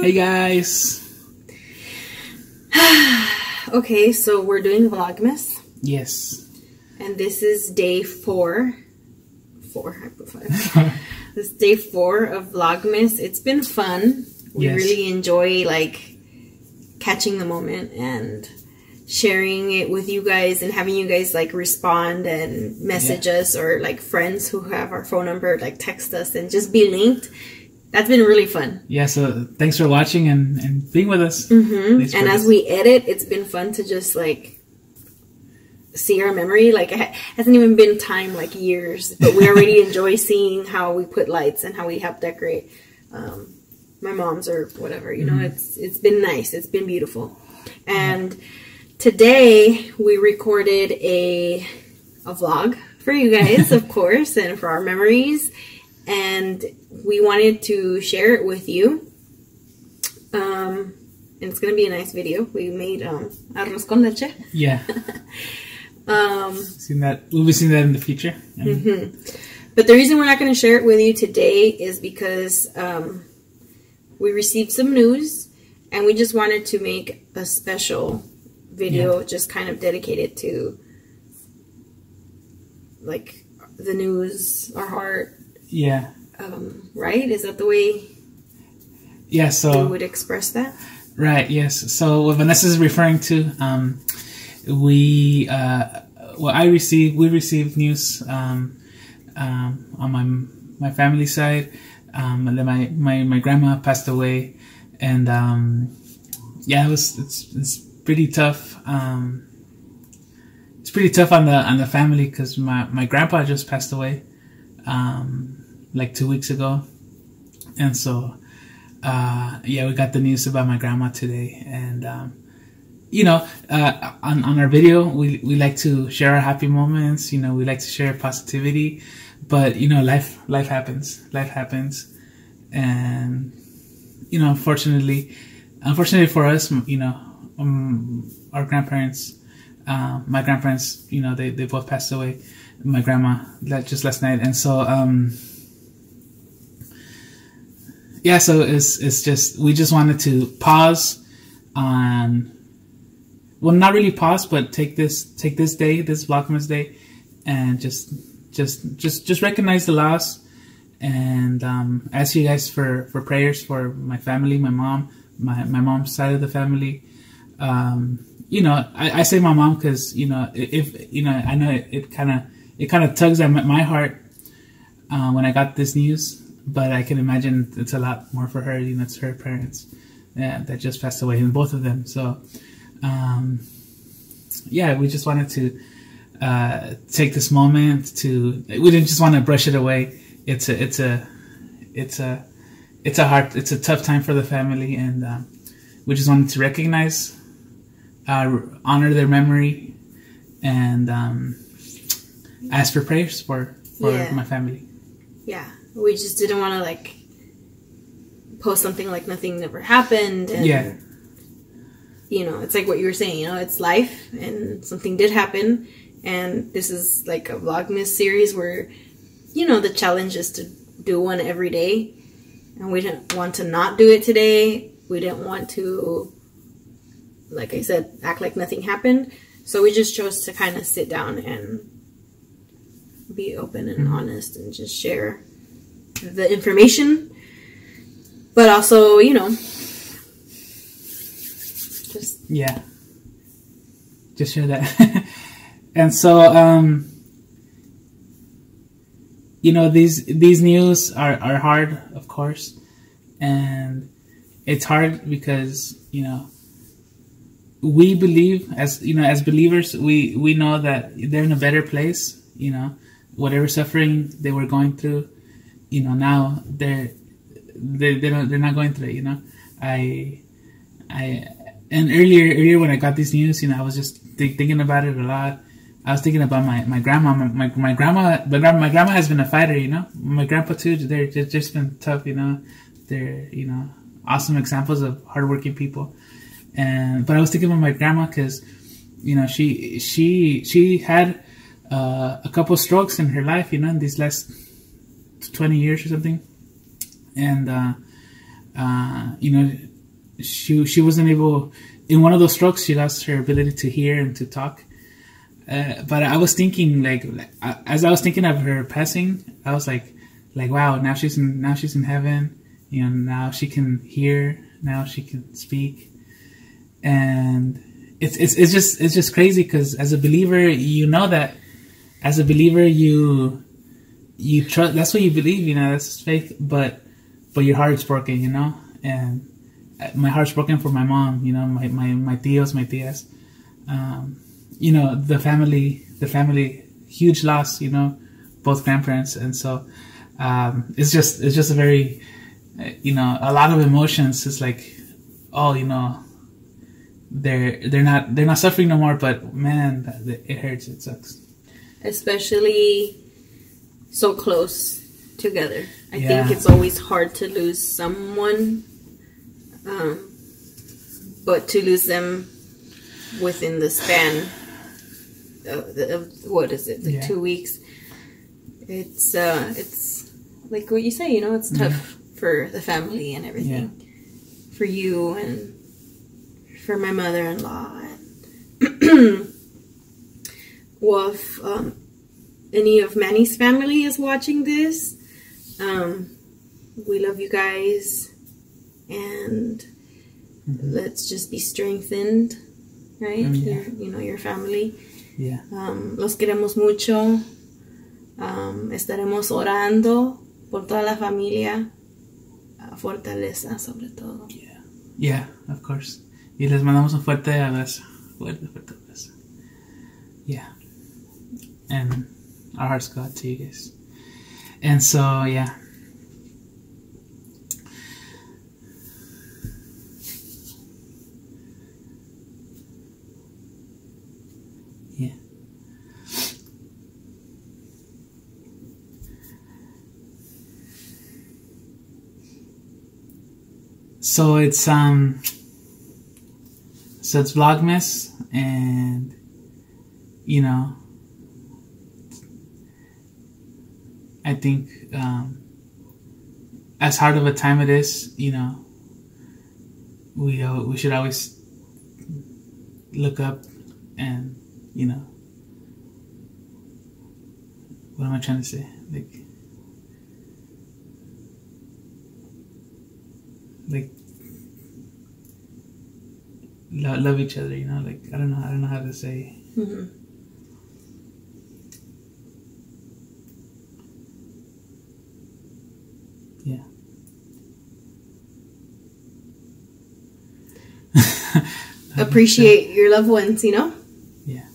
Hey guys. Okay, so we're doing Vlogmas, Yes. and this is day four. Four, I put five. this is day four of Vlogmas. It's been fun. We Yes. really enjoy like catching the moment and sharing it with you guys and having you guys like respond and message us or like friends who have our phone number like text us and just be linked. That's been really fun. Yeah. So thanks for watching and, and being with us. hmm And as this. we edit, it's been fun to just like see our memory. Like it hasn't even been time like years, but we already enjoy seeing how we put lights and how we help decorate um, my mom's or whatever. You know, Mm-hmm. it's it's been nice. It's been beautiful. And today we recorded a a vlog for you guys, of course, and for our memories. And we wanted to share it with you. Um, and it's gonna be a nice video. We made um arroz con leche. Yeah. Um, Seen that. We'll be seeing that in the future. Mm-hmm. but the reason we're not gonna share it with you today is because um, we received some news, and we just wanted to make a special video, just kind of dedicated to like the news, our heart. Yeah. Um, right? Is that the way Yeah. So would express that? right. Yes. So what Vanessa is referring to, um, we uh, well, I received we received news um, um, on my my family side, um, then my, my my grandma passed away, and um, yeah, it was it's it's pretty tough. Um, it's pretty tough on the on the family because my my grandpa just passed away, um, like two weeks ago, and so uh, yeah, we got the news about my grandma today, and um, you know, uh, on on our video, we we like to share our happy moments. You know, we like to share positivity, but you know, life life happens, life happens, and you know, unfortunately, unfortunately for us, you know, um, our grandparents, uh, my grandparents, you know, they they both passed away. My grandma just last night, and so um yeah, so it's it's just we just wanted to pause on well not really pause but take this take this day, this Vlogmas day and just just just just recognize the loss and um, ask you guys for for prayers for my family, my mom, my my mom's side of the family. Um, you know, I, I say my mom because you know if you know I know it, kind of it kind of tugs at my, my heart uh, when I got this news, but I can imagine it's a lot more for her. You know, it's her parents yeah, that just passed away, and both of them. So, um, yeah, we just wanted to uh, take this moment to. We didn't just want to brush it away. It's a, it's a, it's a, it's a hard, it's a tough time for the family, and um, we just wanted to recognize, uh, honor their memory, and um, ask for prayers for for Yeah. my family. Yeah, we just didn't want to like post something like nothing never happened. And, Yeah. You know, it's like what you were saying. You know, it's life, and something did happen, and this is like a Vlogmas series where, you know, the challenge is to do one every day, and we didn't want to not do it today. We didn't want to, like I said, act like nothing happened. So we just chose to kind of sit down and be open and mm-hmm. honest and just share the information but also you know just Yeah. Just share that. and so um you know these these news are are hard of course and it's hard because you know we believe as you know as believers we we know that they're in a better place you know whatever suffering they were going through you know now they're they, they don't they're not going through it you know? I i and earlier earlier when i got this news you know i was just think, thinking about it a lot. I was thinking about my my grandma my, my, my grandma my grandma, my grandma has been a fighter you know? My grandpa too they're, they're just been tough you know? They're you know awesome examples of hardworking people. And but i was thinking about my grandma because you know she she she had uh, a couple strokes in her life you know in these last 20 years or something and uh, uh, you know, she she wasn't able. In one of those strokes, she lost her ability to hear and to talk. Uh, but I was thinking, like, as I was thinking of her passing, I was like, like, wow, now she's in, now she's in heaven. You know, now she can hear, now she can speak, and it's it's it's just it's just crazy because as a believer, you know that as a believer, you you trust. That's what you believe. You know, that's faith. But but your heart's broken. You know, and my heart's broken for my mom. You know, my my my tios, my tias. Um, you know, the family, the family, huge loss. You know, both grandparents, and so um, it's just it's just a very you know a lot of emotions. It's like oh you know they're they're not they're not suffering no more, but man, it hurts. It sucks. Especially so close together. I yeah. think it's always hard to lose someone, um, but to lose them within the span of, of what is it, like yeah. two weeks? It's uh, it's like what you say. You know, it's tough mm-hmm. for the family and everything, yeah. for you and for my mother-in-law. well, if um, any of Manny's family is watching this, um, we love you guys, and mm-hmm. let's just be strengthened, right? Mm, yeah. Your, you know, your family. Yeah. Um, los queremos mucho. Um, estaremos orando por toda la familia. Uh, fortaleza, sobre todo. Yeah. Yeah, of course. Y les mandamos un fuerte abrazo. Fuerte, fuerte abrazo. Yeah. And our hearts go out to you guys. And so, yeah. Yeah. So it's um so it's Vlogmas, and you know, I think um, as hard of a time it is, you know, we uh, we should always look up and you know, what am I trying to say? Like, like lo- love each other. You know, like I don't know, I don't know how to say. Mm-hmm. Yeah. Appreciate your loved ones, you know? Yeah.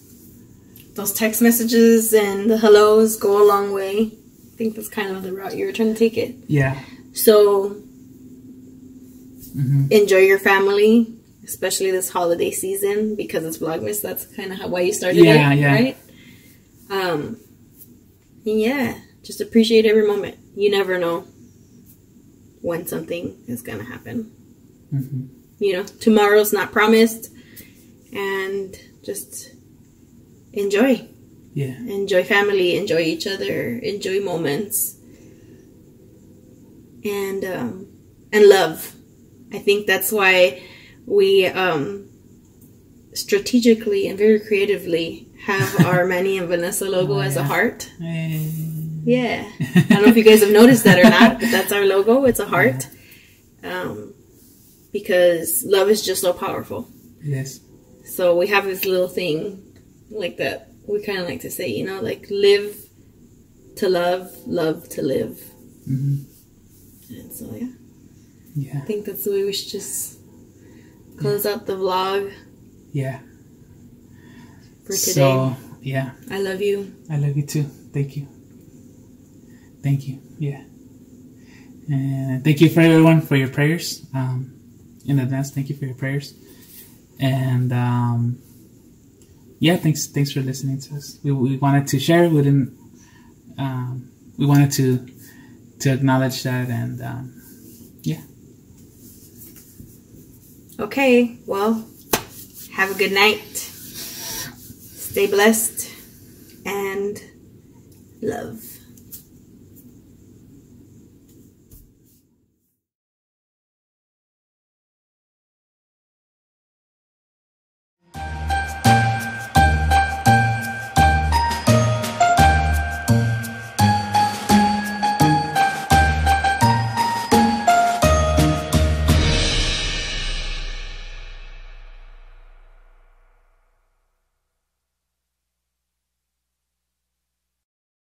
Those text messages and the hellos go a long way. I think that's kind of the route you were trying to take it. Yeah. So, mm-hmm. enjoy your family especially this holiday season because it's Vlogmas. That's kind of how, why you started yeah, it, yeah. right? Um, yeah, just appreciate every moment. You never know when something is gonna happen. Mm-hmm. You know, tomorrow's not promised, and just enjoy. Yeah, enjoy family, enjoy each other, enjoy moments, and um, and love. I think that's why we um, strategically and very creatively have our Manny and Vanessa logo oh, as a heart. Yeah. I don't know if you guys have noticed that or not, but that's our logo. It's a heart. Yeah. Um, because love is just so powerful. Yes. So we have this little thing like that. We kind of like to say, you know, like live to love, love to live. Mm-hmm. And so, yeah. Yeah. I think that's the way we should just close out the vlog. Yeah. For today. So, yeah. I love you. I love you too. Thank you. Thank you. Yeah. And thank you for everyone for your prayers. Um, in advance, thank you for your prayers. And um, yeah, thanks thanks for listening to us. We, we wanted to share. We didn't. Um, we wanted to to acknowledge that and um, yeah. Okay, well, have a good night. Stay blessed and love.